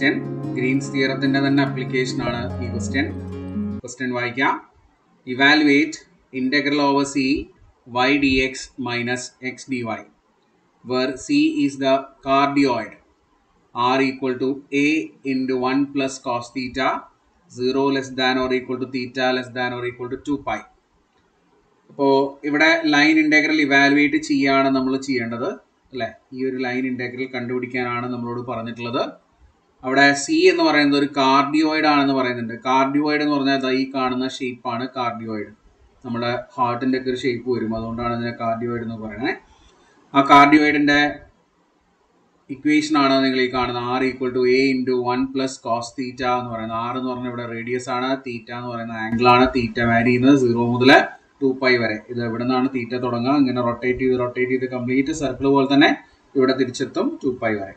Question Green's തിയറത്തിന്റെ തന്നെ application ആണ് ഈ ക്വസ്റ്റ്യൻ ക്വസ്റ്റ്യൻ വായിക്കാം. Evaluate integral over C y d x minus x d y where C is the cardioid. R equal to A into 1 plus cos theta 0 less than or equal to theta less than or equal to 2 pi. അപ്പോൾ ഇവിടെ line integral evaluate ചെയ്യാണ് നമ്മൾ ചെയ്യേണ്ടത് അല്ലേ? ഈ ഒരു line integral കണ്ടുപിടിക്കാനാണ് നമ്മളോട് പറഞ്ഞിട്ടുള്ളത്. അവിടെ സി എന്ന് പറയുന്നത് ഒരു കാർഡിയോയിഡ് ആണെന്ന് പറയുന്നുണ്ട്. കാർഡിയോയിഡ് എന്ന് പറഞ്ഞാൽ ഈ കാണുന്ന ഷേപ്പാണ് കാർഡിയോയിഡ് നമ്മുടെ ഹാർട്ടിന്റെ ഒക്കെ ഒരു ഷേപ്പ് വരും. അതുകൊണ്ടാണ് ഇതിനെ കാർഡിയോയിഡ് എന്ന് പറയുന്നത് ആ കാർഡിയോയിഡിന്റെ ഇക്വേഷൻ ആണ് നിങ്ങൾ ഈ കാണുന്നത് r equal to a into one plus cos theta എന്ന് പറയുന്നത്. ആർ എന്ന് പറഞ്ഞാൽ ഇവിടെ റേഡിയസ് ആണ്. തീറ്റ എന്ന് പറയുന്ന ആംഗിൾ ആണ്. തീറ്റ വാരി ചെയ്യുന്നത് സീറോ മുതൽ ടു പൈ വരെ. ഇത് എവിടെ നിന്നാണ് തീറ്റ തുടങ്ങുക? ഇങ്ങനെ റൊട്ടേറ്റ് ചെയ്ത് റൊട്ടേറ്റ് ചെയ്ത് കംപ്ലീറ്റ് സർക്കിൾ പോലെ തന്നെ ഇവിടെ തിരിച്ചെത്തും ടു പൈ വരെ.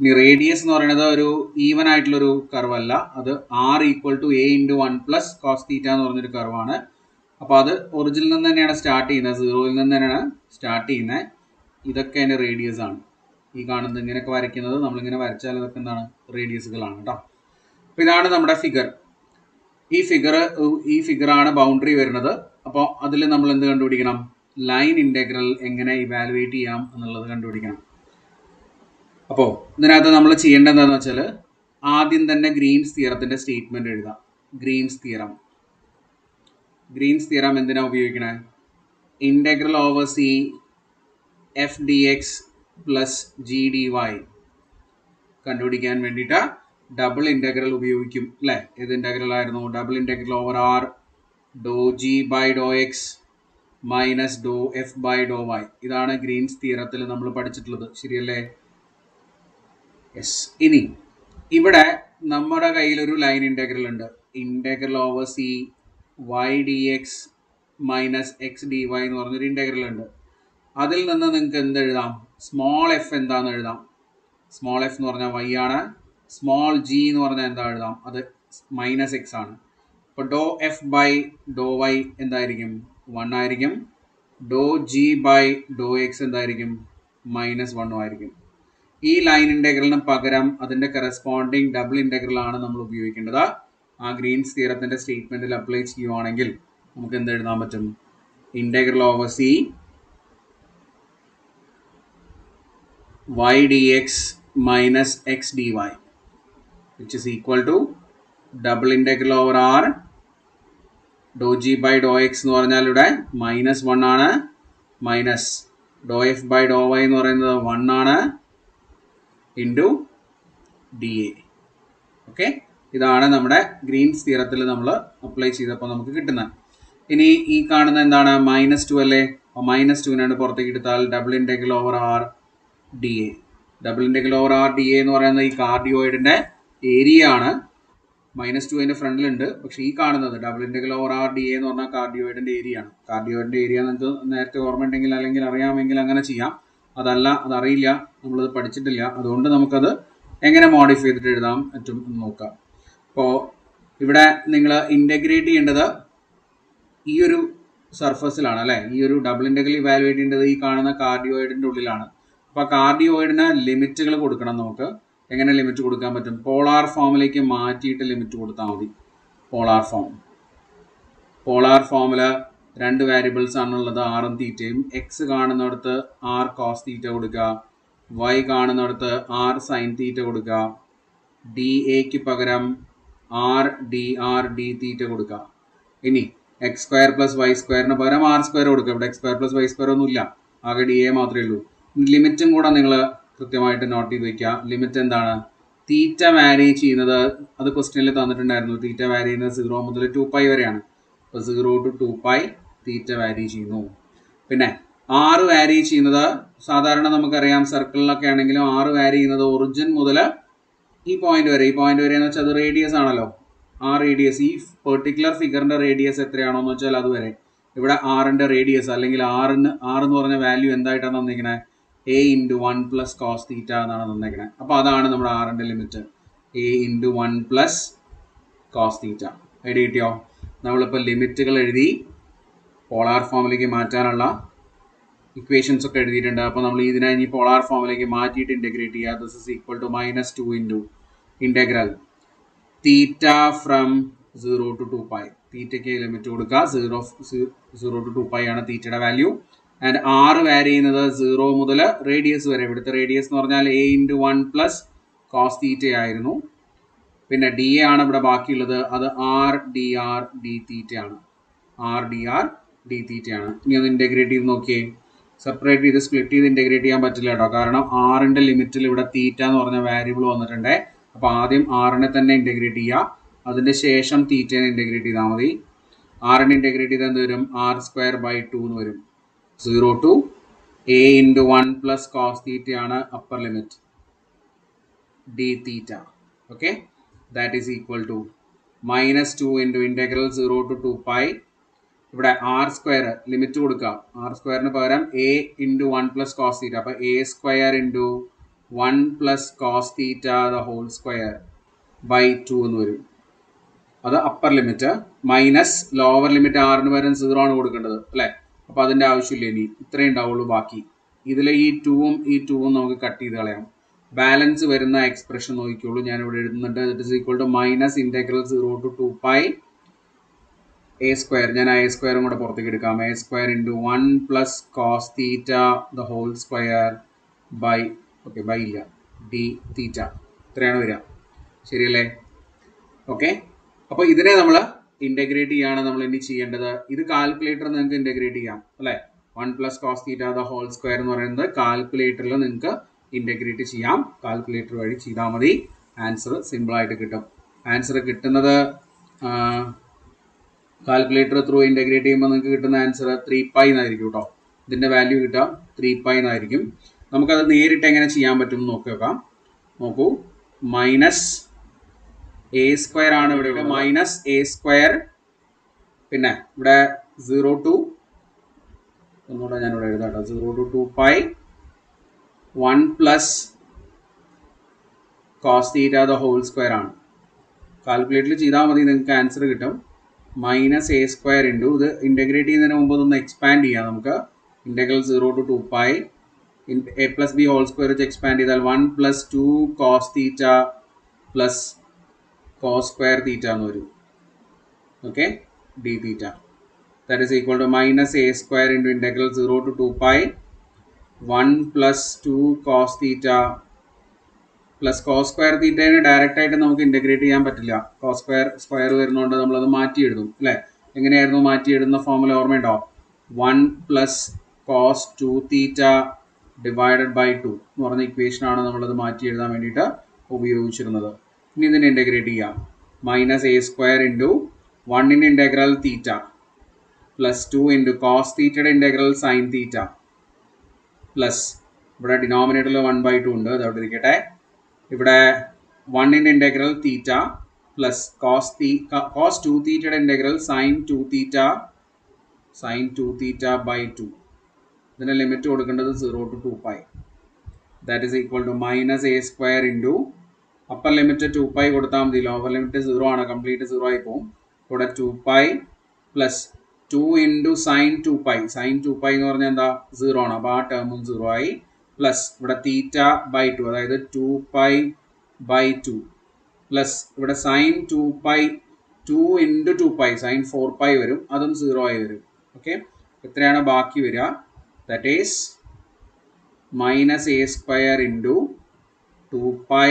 ഇനി റേഡിയസ് എന്ന് പറയുന്നത് ഒരു ഈവൻ ആയിട്ടുള്ളൊരു കർവ് അല്ല. അത് r equal to a into one plus cos theta എന്ന് പറഞ്ഞൊരു കർവാണ് അപ്പോൾ അത് ഒറിജിനിൽ നിന്ന് തന്നെയാണ് സ്റ്റാർട്ട് ചെയ്യുന്നത്. സീറോയിൽ നിന്ന് തന്നെയാണ് സ്റ്റാർട്ട് ചെയ്യുന്നത്. ഇതൊക്കെ അതിന്റെ റേഡിയസ് ആണ്. ഈ കാണുന്നത് ഇങ്ങനെയൊക്കെ വരയ്ക്കുന്നത്. നമ്മളിങ്ങനെ വരച്ചാൽ ഇതൊക്കെ എന്താണ്? റേഡിയസുകളാണ് കേട്ടോ. അപ്പോൾ ഇതാണ് നമ്മുടെ ഫിഗർ ഈ ഫിഗർ ഈ ഫിഗറാണ് ബൗണ്ടറി വരുന്നത്. അപ്പോൾ അതിൽ നമ്മൾ എന്ത് കണ്ടുപിടിക്കണം? ലൈൻ ഇന്റഗ്രൽ എങ്ങനെ ഇവാലുവേറ്റ് ചെയ്യാം എന്നുള്ളത് കണ്ടുപിടിക്കണം. അപ്പോൾ ഇതിനകത്ത് നമ്മൾ ചെയ്യേണ്ടത് എന്താണെന്ന് വെച്ചാൽ ആദ്യം തന്നെ ഗ്രീൻസ് തിയറത്തിന്റെ സ്റ്റേറ്റ്മെന്റ് എഴുതാം. Green's theorem. ഗ്രീൻസ് തിയറം എന്തിനാണ് ഉപയോഗിക്കണേ? Integral over C f d x plus g d y കണ്ടുപിടിക്കാൻ വേണ്ടിയിട്ട് ഡബിൾ ഇന്റഗ്രൽ ഉപയോഗിക്കും അല്ലേ? ഏത് ഇന്റഗ്രൽ ആയിരുന്നു? Double integral over R do g by do x minus do f by do y ഇതാണ് Green's തിയറത്തിൽ നമ്മൾ പഠിച്ചിട്ടുള്ളത്. ശരിയല്ലേ? യെസ് ഇനി ഇവിടെ നമ്മുടെ കയ്യിലൊരു ലൈൻ ഇന്റഗ്രൽ ഉണ്ട്. Integral over C y d x minus x d y എന്ന് പറഞ്ഞൊരു ഇന്റഗ്രൽ ഉണ്ട്. അതിൽ നിന്ന് നിങ്ങൾക്ക് എന്ത് എഴുതാം സ്മോൾ എഫ് എന്താന്ന് എഴുതാം? സ്മോൾ എഫ് എന്ന് പറഞ്ഞാൽ വൈ ആണ്. സ്മോൾ ജി എന്ന് പറഞ്ഞാൽ എന്താ എഴുതാം? അത് മൈനസ് എക്സ് ആണ്. അപ്പോൾ do f by do y എന്തായിരിക്കും? വൺ ആയിരിക്കും. Do g by do x എന്തായിരിക്കും? മൈനസ് വണ്ണും ആയിരിക്കും. ഈ ലൈൻ ഇന്റഗ്രലിന് പകരം അതിന്റെ കറസ്പോണ്ടിങ് ഡബിൾ ഇന്റഗ്രൽ ആണ് നമ്മൾ ഉപയോഗിക്കേണ്ടത്. ആ ഗ്രീൻസ് തിയറത്തിന്റെ സ്റ്റേറ്റ്മെന്റിൽ അപ്ലൈ ചെയ്യുവാണെങ്കിൽ നമുക്ക് എന്ത് എഴുതാൻ പറ്റും? Integral over C y d x minus x d y which is equal to double integral over R do g by do x എന്ന് പറഞ്ഞാൽ ഇവിടെ മൈനസ് വൺ ആണ്. Minus do f by do y എന്ന് പറയുന്നത് one ആണ്. Into D A okay ഇതാണ് നമ്മുടെ Green's തീരത്തിൽ നമ്മൾ അപ്ലൈ ചെയ്തപ്പോൾ നമുക്ക് കിട്ടുന്നത്. ഇനി ഈ കാണുന്ന എന്താണ്? മൈനസ് ടു അല്ലേ? അപ്പോൾ മൈനസ് ടുവിനാണ് പുറത്തേക്ക് എടുത്താൽ double integral over R d A double integral over R d A എന്ന് പറയുന്നത് ഈ കാർഡിയോയിഡിന്റെ ഏരിയ ആണ്. മൈനസ് ടു അതിന്റെ ഫ്രണ്ടിലുണ്ട് പക്ഷേ ഈ കാണുന്നത് double integral over R d A എന്ന് പറഞ്ഞാൽ കാർഡിയോയിഡിന്റെ ഏരിയ ആണ്. കാർഡിയോയിഡിന്റെ ഏരിയ നിങ്ങൾക്ക് നേരത്തെ ഓർമ്മ ഉണ്ടെങ്കിൽ അല്ലെങ്കിൽ അറിയാമെങ്കിൽ അങ്ങനെ ചെയ്യാം. അതല്ല അതറിയില്ല നമ്മളത് പഠിച്ചിട്ടില്ല. അതുകൊണ്ട് നമുക്കത് എങ്ങനെ മോഡിഫൈ ചെയ്തിട്ട് എഴുതാം പറ്റും എന്ന് നോക്കാം. അപ്പോൾ ഇവിടെ നിങ്ങൾ ഇന്റഗ്രേറ്റ് ചെയ്യേണ്ടത് ഈ ഒരു സർഫസിലാണ് അല്ലേ? ഈ ഒരു ഡബിൾ ഇന്റഗ്രൽ ഇവാലുവേറ്റ് ചെയ്യേണ്ടത് ഈ കാണുന്ന കാർഡിയോയിഡിന്റെ ഉള്ളിലാണ്. അപ്പോൾ കാർഡിയോയിഡിന് ലിമിറ്റുകൾ കൊടുക്കണം നമുക്ക്. എങ്ങനെ ലിമിറ്റ് കൊടുക്കാൻ പറ്റും? പോളാർ ഫോമിലേക്ക് മാറ്റിയിട്ട് ലിമിറ്റ് കൊടുത്താൽ മതി. പോളാർ ഫോം പോളാർ ഫോമിൽ രണ്ട് വേരിയബിൾസ് ആണുള്ളത് ആറും തീറ്റയും. എക്സ് കാണുന്നിടത്ത് ആർ കോസ് തീറ്റ കൊടുക്കുക. വൈ കാണുന്നിടത്ത് ആർ സൈൻ തീറ്റ കൊടുക്കുക. ഡി എക്ക് പകരം r d r d theta കൊടുക്കുക. ഇനി എക്സ് സ്ക്വയർ പ്ലസ് വൈ സ്ക്വയറിന് പകരം ആർ സ്ക്വയർ കൊടുക്കുക. ഇവിടെ x square plus y square ഒന്നുമില്ല. ആകെ ഡി എ മാത്രമേ ഉള്ളൂ. ലിമിറ്റും കൂടെ നിങ്ങൾ കൃത്യമായിട്ട് നോട്ട് ചെയ്ത് വയ്ക്കുക ലിമിറ്റ് എന്താണ്? തീറ്റ വാരി ചെയ്യുന്നത് അത് ക്വസ്റ്റ്യനിൽ തന്നിട്ടുണ്ടായിരുന്നു. തീറ്റ വാരി ചെയ്യുന്നത് സീറോ മുതൽ ടു പൈ വരെയാണ്. അപ്പോൾ zero to two pi theta vary ചെയ്യുന്നു. പിന്നെ ആറ് വാരി ചെയ്യുന്നത് സാധാരണ നമുക്കറിയാം സർക്കിളിലൊക്കെ ആണെങ്കിലും ആറ് വാരി ചെയ്യുന്നത് ഒറിജിൻ മുതൽ ഈ പോയിന്റ് വരെ. ഈ പോയിന്റ് വരെ എന്ന് വെച്ചാൽ അത് റേഡിയസ് ആണല്ലോ. ആ റേഡിയസ് ഈ പെർട്ടിക്കുലർ ഫിഗറിന്റെ റേഡിയസ് എത്രയാണോ എന്ന് വെച്ചാൽ അതുവരെ. ഇവിടെ ആറിന്റെ റേഡിയസ് അല്ലെങ്കിൽ ആറിന് ആറ് എന്ന് പറഞ്ഞ വാല്യൂ എന്തായിട്ടാണ് തന്നിരിക്കുന്നത് a into one plus cos theta എന്നാണ് തന്നിരിക്കുന്നത് അപ്പോൾ അതാണ് നമ്മുടെ ആറിന്റെ limit a into one plus cos theta idea കിട്ടിയോ? നമ്മളിപ്പോൾ ലിമിറ്റുകൾ എഴുതി പോളാർ ഫോമിലേക്ക് മാറ്റാനുള്ള ഇക്വേഷൻസ് ഒക്കെ എഴുതിയിട്ടുണ്ട്. അപ്പോൾ നമ്മൾ ഇതിനെ ഇനി പോളാർ ഫോമിലേക്ക് മാറ്റിയിട്ട് ഇന്റഗ്രേറ്റ് ചെയ്യുക. This is equal to minus two into integral theta from zero to two pi തീറ്റയ്ക്ക് limit കൊടുക്കുക. Zero zero to two pi ആണ് തീറ്റയുടെ വാല്യൂ ആൻഡ് ആറ് വാരി ചെയ്യുന്നത് സീറോ മുതൽ റേഡിയസ് വരെ. ഇവിടുത്തെ റേഡിയസ് എന്ന് പറഞ്ഞാൽ a into one plus cos theta ആയിരുന്നു. പിന്നെ ഡി എ ആണ് ഇവിടെ ബാക്കിയുള്ളത്. അത് r d r d theta ആണ്. R d r d theta ആണ് ഇനി ഒന്ന് ഇന്റഗ്രേറ്റ് ചെയ്ത് നോക്കിയേ. സെപ്പറേറ്റ് ചെയ്ത് സ്പ്ലിറ്റ് ചെയ്ത് ഇന്റഗ്രേറ്റ് ചെയ്യാൻ പറ്റില്ല കേട്ടോ കാരണം ആറിന്റെ ലിമിറ്റിൽ ഇവിടെ തീറ്റ എന്ന് പറഞ്ഞ വാരിയബിൾ വന്നിട്ടുണ്ട്. അപ്പോൾ ആദ്യം ആറിനെ തന്നെ ഇന്റഗ്രേറ്റ് ചെയ്യുക അതിന്റെ ശേഷം തീറ്റേനെ ഇന്റഗ്രേറ്റ് ചെയ്താൽ മതി. ആറിനെ ഇന്റഗ്രേറ്റ് ചെയ്താൽ എന്ത് വരും? ആർ സ്ക്വയർ ബൈ ടു എന്ന് വരും. Zero to a into one plus cos തീറ്റയാണ് upper limit d theta okay that is equal to minus two into integral zero to two pi ഇവിടെ ആർ സ്ക്വയർ ലിമിറ്റ് കൊടുക്കാം. R സ്ക്വയറിന് പകരം a into one plus cos theta അപ്പോൾ a square into one plus cos theta the whole square by two എന്ന് വരും. അത് upper limit minus lower limit ആറിന് പകരം സീറോ ആണ് കൊടുക്കേണ്ടത് അല്ലേ? അപ്പോൾ അതിന്റെ ആവശ്യമില്ല ഇനി. ഇത്രേ ഉണ്ടാവുള്ളൂ ബാക്കി. ഇതിൽ ഈ ടൂവും ഈ ടൂവും നമുക്ക് കട്ട് ചെയ്ത് കളയാം. ബാലൻസ് വരുന്ന എക്സ്പ്രഷൻ നോക്കിക്കോളൂ. ഞാൻ ഇവിടെ എഴുതുന്നുണ്ട്. It is equal to minus integral zero to two pi a square ഞാൻ എ സ്ക്വയറും കൂടെ പുറത്തേക്ക് എടുക്കാം. A square into one plus cos theta the whole square by okay by ഇല്ല. ഡി തീറ്റ ഇത്രയാണ് വരിക. ശരിയല്ലേ? ഓക്കെ അപ്പോൾ ഇതിനെ നമ്മൾ ഇന്റഗ്രേറ്റ് ചെയ്യാണ് നമ്മൾ ഇനി ചെയ്യേണ്ടത്. ഇത് കാൽക്കുലേറ്ററിൽ നിങ്ങൾക്ക് ഇന്റഗ്രേറ്റ് ചെയ്യാം അല്ലേ? One plus cos theta the whole square എന്ന് പറയുന്നത് കാൽക്കുലേറ്ററിൽ നിങ്ങൾക്ക് ഇന്റഗ്രേറ്റ് ചെയ്യാം. കാൽക്കുലേറ്റർ വഴി ചെയ്താൽ മതി. ആൻസർ സിമ്പിളായിട്ട് കിട്ടും. ആൻസർ കിട്ടുന്നത് കാൽക്കുലേറ്റർ ത്രൂ ഇന്റഗ്രേറ്റ് ചെയ്യുമ്പോൾ നിങ്ങൾക്ക് കിട്ടുന്ന ആൻസർ ത്രീ പൈ എന്നായിരിക്കും കേട്ടോ ഇതിന്റെ വാല്യൂ കിട്ടുക ത്രീ പൈ എന്നായിരിക്കും. നമുക്കത് നേരിട്ട് എങ്ങനെ ചെയ്യാൻ പറ്റും നോക്കി നോക്കാം. നോക്കൂ. മൈനസ് എ സ്ക്വയർ ആണ് ഇവിടെ മൈനസ് എ സ്ക്വയർ പിന്നെ ഇവിടെ സീറോ ടു ഒന്നുകൂടെ ഞാനിവിടെ എഴുതാട്ടോ zero to two pi one plus cos theta the whole square ആണ്. കാൽക്കുലേറ്ററിൽ ചെയ്താൽ മതി നിങ്ങൾക്ക് ആൻസർ കിട്ടും. മൈനസ് എ സ്ക്വയർ ഇന്റു ഇത് ഇന്റഗ്രേറ്റ് ചെയ്യുന്നതിന് മുമ്പ് ഇതൊന്ന് എക്സ്പാൻഡ് ചെയ്യാം നമുക്ക്. Integral zero to two pi a plus b whole square വെച്ച് എക്സ്പാൻഡ് ചെയ്താൽ one plus two cos theta plus cos square theta എന്ന് വരും. Okay d theta that is equal to minus a square into integral zero to two pi one plus two cos theta plus cos square തീറ്റേനെ direct ആയിട്ട് നമുക്ക് integrate ചെയ്യാൻ പറ്റില്ല. Cos square square വരുന്നതുകൊണ്ട് നമ്മളത് മാറ്റി എഴുതും അല്ലേ? എങ്ങനെയായിരുന്നു മാറ്റി എഴുതുന്ന ഫോർമുല ഓർമ്മയുണ്ടോ? One plus cos two theta divided by two എന്ന് പറഞ്ഞ ഇക്വേഷനാണ് നമ്മളത് മാറ്റി എഴുതാൻ വേണ്ടിയിട്ട് ഉപയോഗിച്ചിരുന്നത്. ഇനി ഇതിനെ ഇന്റഗ്രേറ്റ് ചെയ്യാം. മൈനസ് എ സ്ക്വയർ ഇന്റു വണ്ണിന്റെ integral theta plus two into cos തീറ്റയുടെ ഇന്റഗ്രൽ സൈൻ തീറ്റ പ്ലസ് ഇവിടെ ഡിനോമിനേറ്ററിൽ വൺ ബൈ ടു ഉണ്ട്. അതവിടെ ഇരിക്കട്ടെ. ഇവിടെ വണ്ണിന്റെ ഇന്റഗ്രൽ തീറ്റ പ്ലസ് കോസ് തീ കോസ് ടു തീറ്റയുടെ integral sine two theta sine two theta by two ഇതിന്റെ ലിമിറ്റ് കൊടുക്കേണ്ടത് zero to two pi that is equal to minus a square into upper limit two pi കൊടുത്താൽ മതി. Lower limit zero ആണ്. Complete zero ആയി പോകും ഇവിടെ two pi plus two into sine two pi sine two pi എന്ന് പറഞ്ഞാൽ എന്താ? Zero ആണ്. അപ്പോൾ ആ ടേമും സീറോ ആയി പ്ലസ് ഇവിടെ തീറ്റ ബൈ ടു അതായത് two pi by two plus ഇവിടെ sine two pi two into two pi sine four pi വരും അതും സീറോ ആയി വരും. ഓക്കെ എത്രയാണ് ബാക്കി വരിക? That is minus a square into two pi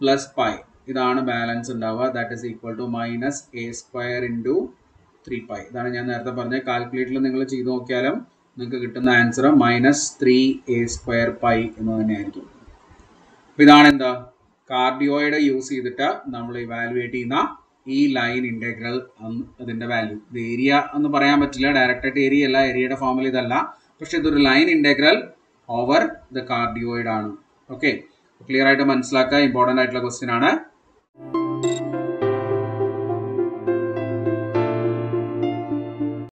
plus pi ഇതാണ് ബാലൻസ് ഉണ്ടാവുക. That is equal to minus a square into three pi ഇതാണ് ഞാൻ നേരത്തെ പറഞ്ഞത്. കാൽക്കുലേറ്ററിൽ നിങ്ങൾ ചെയ്ത് നോക്കിയാലും നിങ്ങൾക്ക് കിട്ടുന്ന answer minus three a square pi എന്ന് തന്നെയായിരിക്കും. അപ്പം ഇതാണ് എന്താ കാർഡിയോയുടെ യൂസ് ചെയ്തിട്ട് നമ്മൾ ഇവാലുവേറ്റ് ചെയ്യുന്ന ഈ ലൈൻ ഇന്റഗ്രൽ അതിന്റെ വാല്യൂ ഇത് ഏരിയ എന്ന് പറയാൻ പറ്റില്ല. ഡയറക്റ്റായിട്ട് ഏരിയ അല്ല. ഏരിയയുടെ ഫോമിൽ ഇതല്ല. പക്ഷെ ഇതൊരു line integral over the cardioid ആണ്. ഓക്കെ ക്ലിയർ ആയിട്ട് മനസ്സിലാക്കുക. ഇമ്പോർട്ടന്റ് ആയിട്ടുള്ള ക്വസ്റ്റ്യൻ ആണ്.